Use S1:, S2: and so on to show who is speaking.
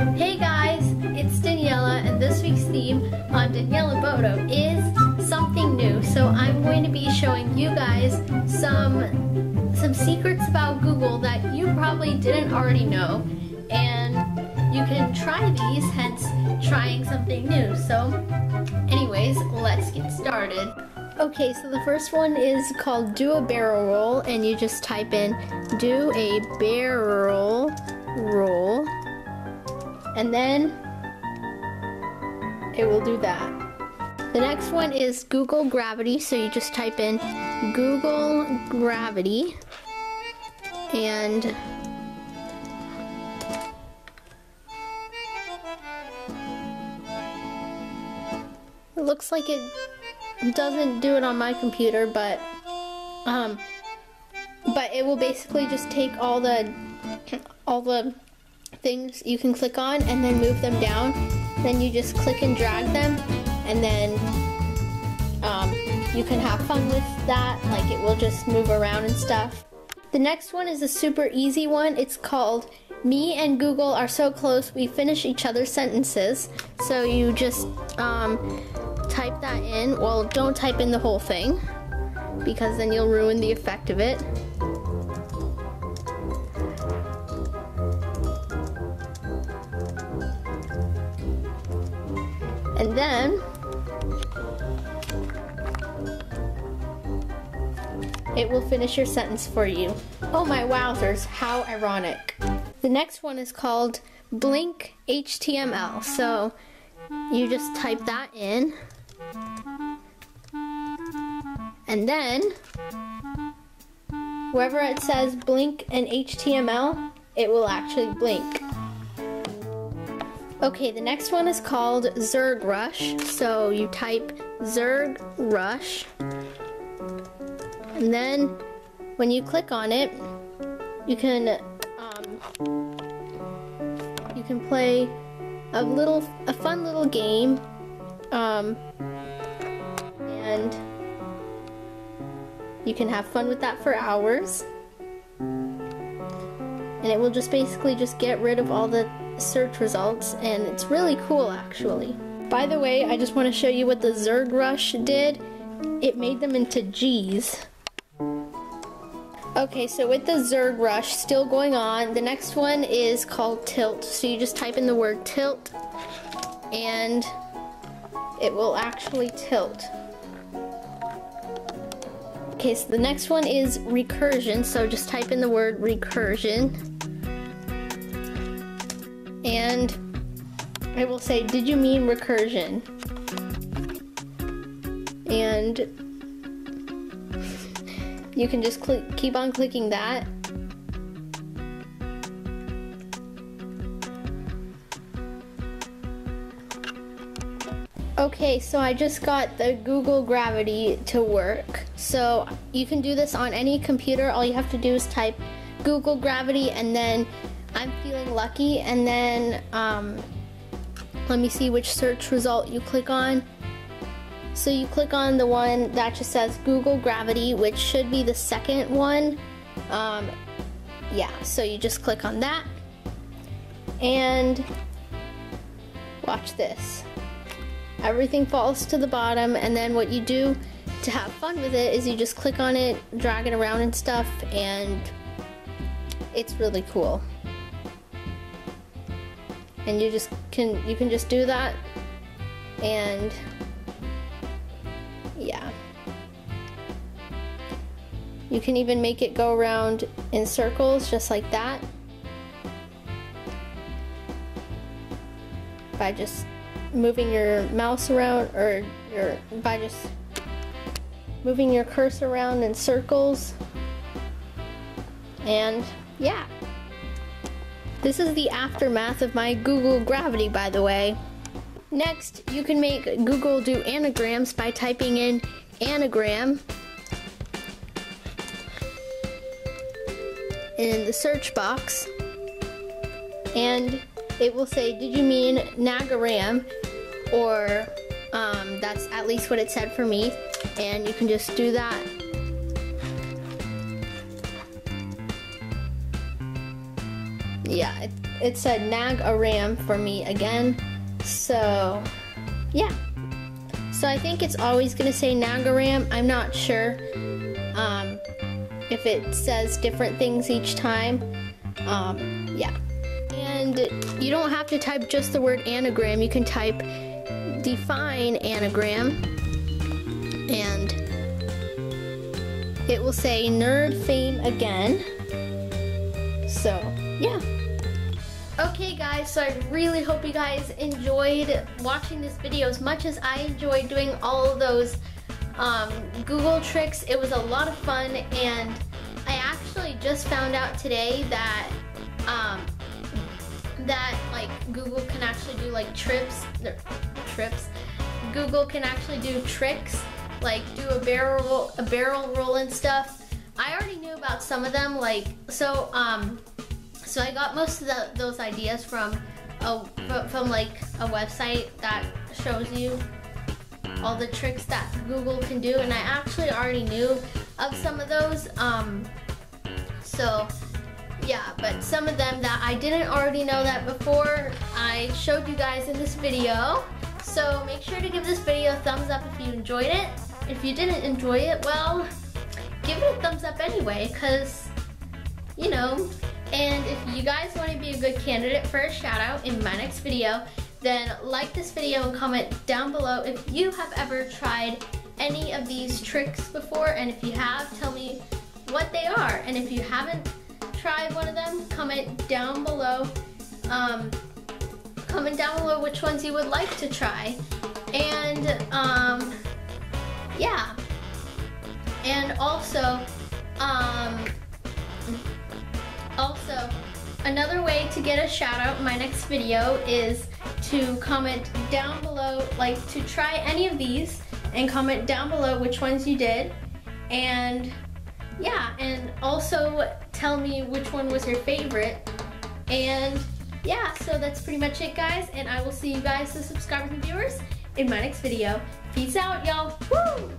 S1: Hey guys, it's Daniela and this week's theme on Daniela Bodoh is something new. So I'm going to be showing you guys some some secrets about Google that you probably didn't already know and you can try these, hence trying something new. So anyways, let's get started. Okay, so the first one is called do a barrel roll and you just type in do a barrel roll and then it will do that. The next one is Google Gravity, so you just type in Google Gravity and it looks like it doesn't do it on my computer, but um, but it will basically just take all the all the things you can click on and then move them down. Then you just click and drag them and then um, you can have fun with that. Like it will just move around and stuff. The next one is a super easy one. It's called Me and Google are so close we finish each other's sentences. So you just um, type that in. Well, don't type in the whole thing because then you'll ruin the effect of it. Then it will finish your sentence for you. Oh my wowzers, how ironic. The next one is called Blink HTML. So you just type that in. And then wherever it says blink and HTML, it will actually blink. Okay, the next one is called Zerg Rush. So you type Zerg Rush. And then when you click on it, you can um, you can play a little a fun little game um, and you can have fun with that for hours and it will just basically just get rid of all the search results and it's really cool actually. By the way, I just want to show you what the Zerg Rush did. It made them into G's. Okay, so with the Zerg Rush still going on, the next one is called Tilt. So you just type in the word tilt and it will actually tilt. Okay, so the next one is recursion. So just type in the word recursion and I will say, did you mean recursion? And you can just click, keep on clicking that. Okay, so I just got the Google Gravity to work. So you can do this on any computer. All you have to do is type Google Gravity and then I'm feeling lucky and then um, let me see which search result you click on. So you click on the one that just says Google Gravity, which should be the second one. Um, yeah, so you just click on that and watch this. Everything falls to the bottom and then what you do to have fun with it is you just click on it, drag it around and stuff and it's really cool and you just can you can just do that. And yeah. You can even make it go around in circles just like that. By just moving your mouse around or your by just moving your cursor around in circles. And yeah this is the aftermath of my Google Gravity, by the way. Next, you can make Google do anagrams by typing in anagram in the search box and it will say, did you mean Nagaram? Or um, that's at least what it said for me. And you can just do that yeah, it, it said nag a ram for me again. So, yeah. So I think it's always gonna say Nagaram. I'm not sure um, if it says different things each time. Um, yeah. And you don't have to type just the word anagram. You can type define anagram and it will say nerd fame again. So, yeah. Okay guys, so I really hope you guys enjoyed watching this video as much as I enjoyed doing all those um, Google tricks. It was a lot of fun and I actually just found out today that um, that like Google can actually do like trips, trips. Google can actually do tricks like do a barrel roll, a barrel roll and stuff. I already knew about some of them like so um so I got most of the, those ideas from a, mm. from like a website that shows you mm. all the tricks that Google can do and I actually already knew of mm. some of those um, so yeah but some of them that I didn't already know that before I showed you guys in this video. So make sure to give this video a thumbs up if you enjoyed it. If you didn't enjoy it well give it a thumbs up anyway because you know and if you guys want to be a good candidate for a shout out in my next video, then like this video and comment down below if you have ever tried any of these tricks before. And if you have, tell me what they are. And if you haven't tried one of them, comment down below. Um, comment down below which ones you would like to try. And um, yeah. And also, um, also, another way to get a shout out in my next video is to comment down below, like to try any of these and comment down below which ones you did. And yeah, and also tell me which one was your favorite. And yeah, so that's pretty much it guys. And I will see you guys, the subscribers and viewers, in my next video. Peace out, y'all. Woo!